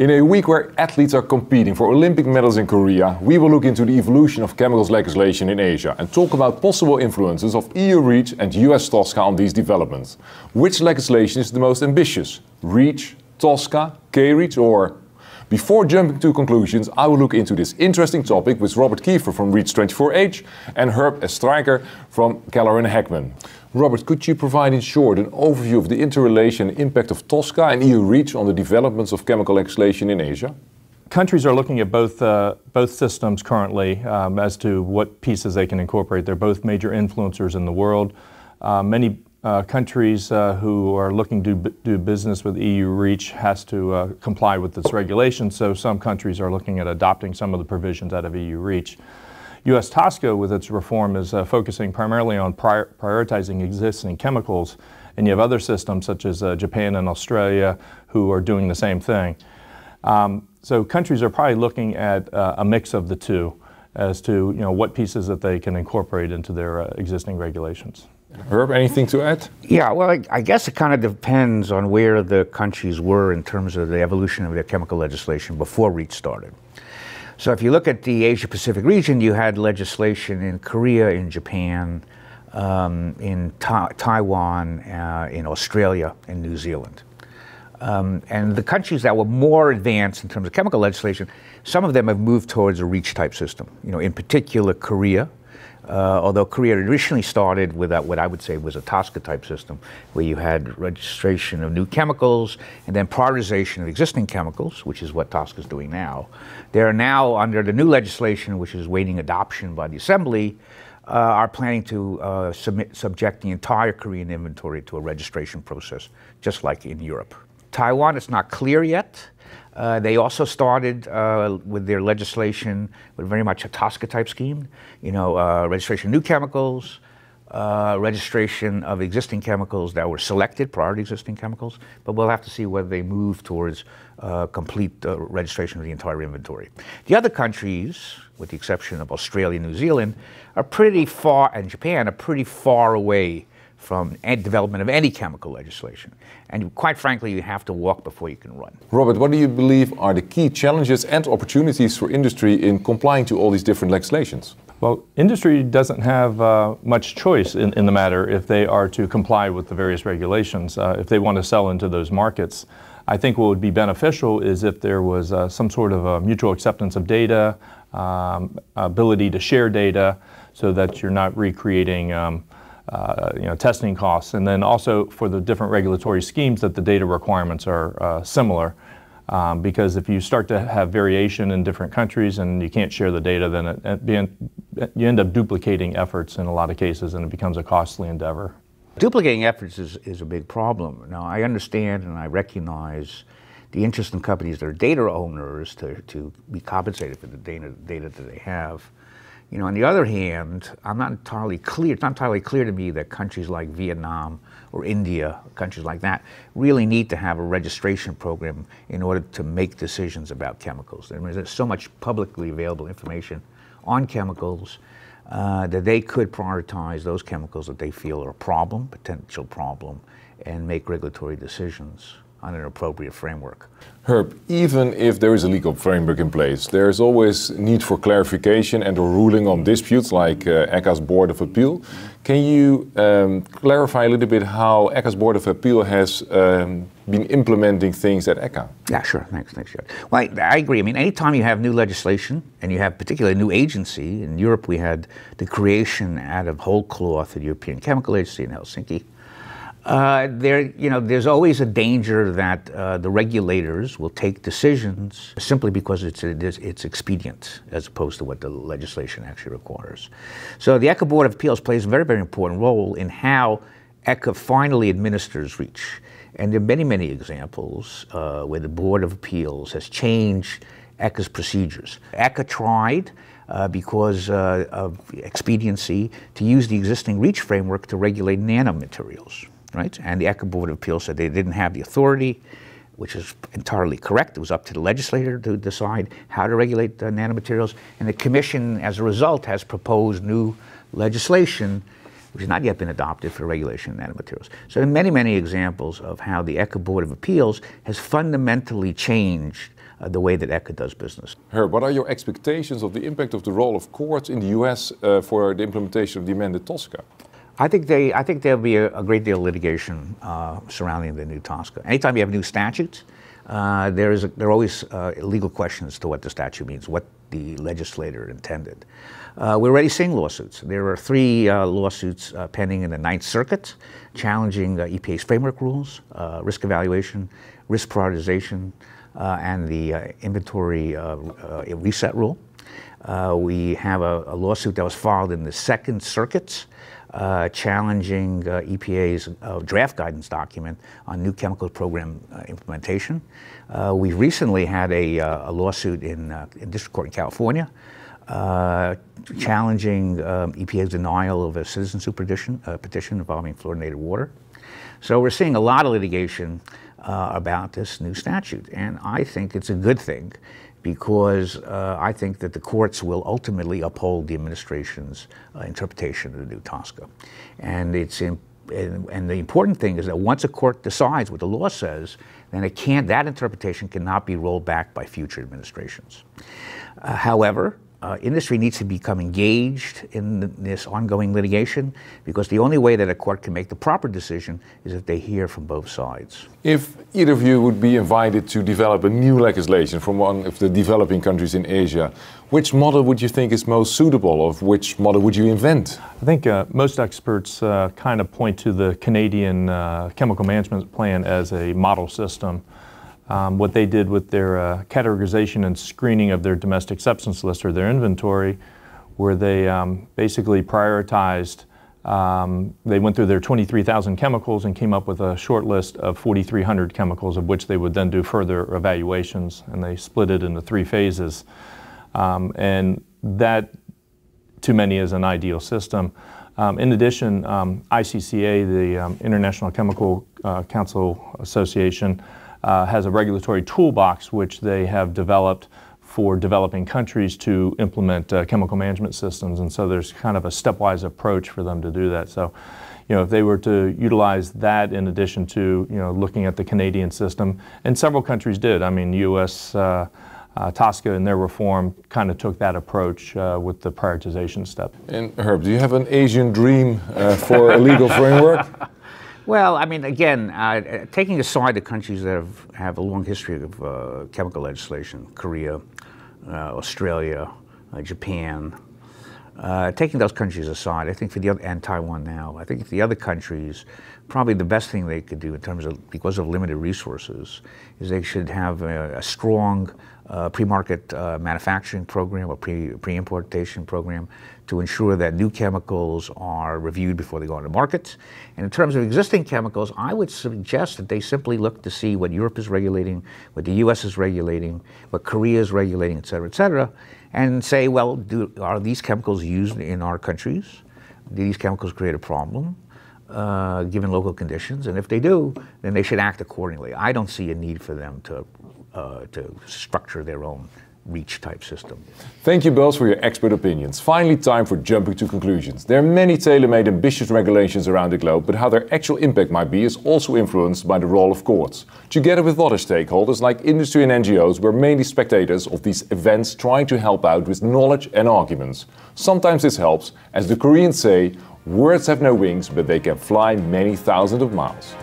In a week where athletes are competing for Olympic medals in Korea, we will look into the evolution of chemicals legislation in Asia and talk about possible influences of EU REACH and US TSCA on these developments. Which legislation is the most ambitious? REACH, TSCA, K-REACH or before jumping to conclusions, I will look into this interesting topic with Robert Kiefer from REACH 24H and Herb Estreicher from Keller and Heckman. Robert, could you provide in short an overview of the interrelation and impact of TSCA and EU REACH on the developments of chemical legislation in Asia? Countries are looking at both, uh, both systems currently um, as to what pieces they can incorporate. They're both major influencers in the world. Uh, many uh, countries uh, who are looking to do business with EU REACH has to uh, comply with its regulation, so some countries are looking at adopting some of the provisions out of EU REACH. U.S. TSCA, with its reform, is uh, focusing primarily on prior prioritizing existing chemicals, and you have other systems such as uh, Japan and Australia who are doing the same thing. Um, so countries are probably looking at uh, a mix of the two as to you know what pieces that they can incorporate into their existing regulations. Herb, anything to add? Yeah, well, I, I, guess it kind of depends on where the countries were in terms of the evolution of their chemical legislation before REACH started. So if you look at the Asia Pacific region, you had legislation in Korea, in Japan, um, in ta Taiwan, uh, in Australia, in New Zealand. Um, and the countries that were more advanced in terms of chemical legislation, some of them have moved towards a REACH type system. You know, in particular, Korea, uh, although Korea originally started with what I would say was a TSCA type system, where you had registration of new chemicals and then prioritization of existing chemicals, which is what TSCA is doing now. They are now under the new legislation, which is waiting adoption by the Assembly, uh, are planning to uh, submit, subject the entire Korean inventory to a registration process, just like in Europe. Taiwan It's not clear yet. Uh, they also started uh, with their legislation with very much a TSCA type scheme, you know, uh, registration of new chemicals, uh, registration of existing chemicals that were selected prior to existing chemicals, but we'll have to see whether they move towards uh, complete uh, registration of the entire inventory. The other countries, with the exception of Australia and New Zealand, are pretty far, and Japan are pretty far away from development of any chemical legislation. And quite frankly, you have to walk before you can run. Robert, what do you believe are the key challenges and opportunities for industry in complying to all these different legislations? Well, industry doesn't have uh, much choice in, in, the matter if they are to comply with the various regulations, uh, if they want to sell into those markets. I think what would be beneficial is if there was uh, some sort of a mutual acceptance of data, um, ability to share data, so that you're not recreating um, uh, you know, testing costs, and then also for the different regulatory schemes that the data requirements are uh, similar. Um, because if you start to have variation in different countries and you can't share the data, then it, it be, you end up duplicating efforts in a lot of cases, and it becomes a costly endeavor. Duplicating efforts is, is a big problem. Now, I understand and I recognize the interest in companies that are data owners to, to be compensated for the data, data that they have. You know, on the other hand, I'm not entirely clear, it's not entirely clear to me that countries like Vietnam or India, countries like that, really need to have a registration program in order to make decisions about chemicals. I mean, there's so much publicly available information on chemicals uh, that they could prioritize those chemicals that they feel are a problem, potential problem, and make regulatory decisions on an appropriate framework. Herb, even if there is a legal framework in place, there is always need for clarification and a ruling on disputes like uh, ECHA's Board of Appeal. Can you um, clarify a little bit how ECHA's Board of Appeal has um, been implementing things at ECHA? Yeah, sure. Thanks, thanks, Tjeerd. Well, I, I, agree. I mean, anytime you have new legislation and you have particularly a new agency, in Europe we had the creation out of whole cloth of the European Chemical Agency in Helsinki. Uh, there, you know, there's always a danger that uh, the regulators will take decisions simply because it's, it's expedient as opposed to what the legislation actually requires. So the ECHA Board of Appeals plays a very, very important role in how ECHA finally administers REACH. And there are many, many examples uh, where the Board of Appeals has changed ECHA's procedures. ECHA tried uh, because uh, of expediency to use the existing REACH framework to regulate nanomaterials right? And the ECHA Board of Appeals said they didn't have the authority, which is entirely correct. It was up to the legislator to decide how to regulate nanomaterials. And the Commission, as a result, has proposed new legislation which has not yet been adopted for regulation of nanomaterials. So there are many, many examples of how the ECHA Board of Appeals has fundamentally changed uh, the way that ECHA does business. Herb, what are your expectations of the impact of the role of courts in the US uh, for the implementation of the amended TSCA? I think they. I think there'll be a, a great deal of litigation uh, surrounding the new TSCA. Anytime you have new statutes, uh, there is a, there are always uh, legal questions to what the statute means, what the legislator intended. Uh, we're already seeing lawsuits. There are three uh, lawsuits uh, pending in the Ninth Circuit, challenging EPA's framework rules, risk evaluation, risk prioritization, and the inventory reset rule. we have a, a, lawsuit that was filed in the Second Circuit uh, challenging uh, EPA's uh, draft guidance document on new chemical program uh, implementation. Uh, we recently had a, a lawsuit in, in, district court in California challenging um, EPA's denial of a citizen supervision petition involving fluorinated water. So we're seeing a lot of litigation about this new statute, and I think it's a good thing because uh, I think that the courts will ultimately uphold the administration's uh, interpretation of the new TSCA. And it's in, and, and, the important thing is that once a court decides what the law says, then it can't, that interpretation cannot be rolled back by future administrations. Uh, however, uh, industry needs to become engaged in the, this ongoing litigation because the only way that a court can make the proper decision is if they hear from both sides. If either of you would be invited to develop a new legislation from one of the developing countries in Asia, which model would you think is most suitable, or which model would you invent? I think uh, most experts uh, kind of point to the Canadian uh, Chemical Management Plan as a model system um, what they did with their uh, categorization and screening of their domestic substance list or their inventory, where they um, basically prioritized. Um, they went through their 23,000 chemicals and came up with a short list of 4,300 chemicals, of which they would then do further evaluations, and they split it into three phases. Um, and that, to many, is an ideal system. Um, in addition, um, ICCA, the um, International Chemical uh, Council Association, uh, has a regulatory toolbox which they have developed for developing countries to implement uh, chemical management systems. And so there's kind of a stepwise approach for them to do that. So, you know, if they were to utilize that in addition to, you know, looking at the Canadian system, and several countries did. I mean, U.S. Uh, uh, TSCA in their reform kind of took that approach uh, with the prioritization step. And Herb, do you have an Asian dream uh, for a legal framework? Well, I mean, again, uh, taking aside the countries that have, have a long history of uh, chemical legislation, Korea, uh, Australia, uh, Japan, uh, taking those countries aside, I think for the other, and Taiwan now, I think the other countries, probably the best thing they could do in terms of, because of limited resources, is they should have a, a strong uh, pre-market uh, manufacturing program or pre, pre-importation program to ensure that new chemicals are reviewed before they go into markets. And in terms of existing chemicals, I would suggest that they simply look to see what Europe is regulating, what the US is regulating, what Korea is regulating, et cetera, et cetera, and say, well, do, are these chemicals used in our countries? Do these chemicals create a problem? Uh, given local conditions, and if they do, then they should act accordingly. I don't see a need for them to uh, to structure their own REACH type system. Thank you both for your expert opinions. Finally, time for jumping to conclusions. There are many tailor-made ambitious regulations around the globe, but how their actual impact might be is also influenced by the role of courts. Together with other stakeholders like industry and NGOs, we're mainly spectators of these events trying to help out with knowledge and arguments. Sometimes this helps, as the Koreans say, words have no wings, but they can fly many thousands of miles.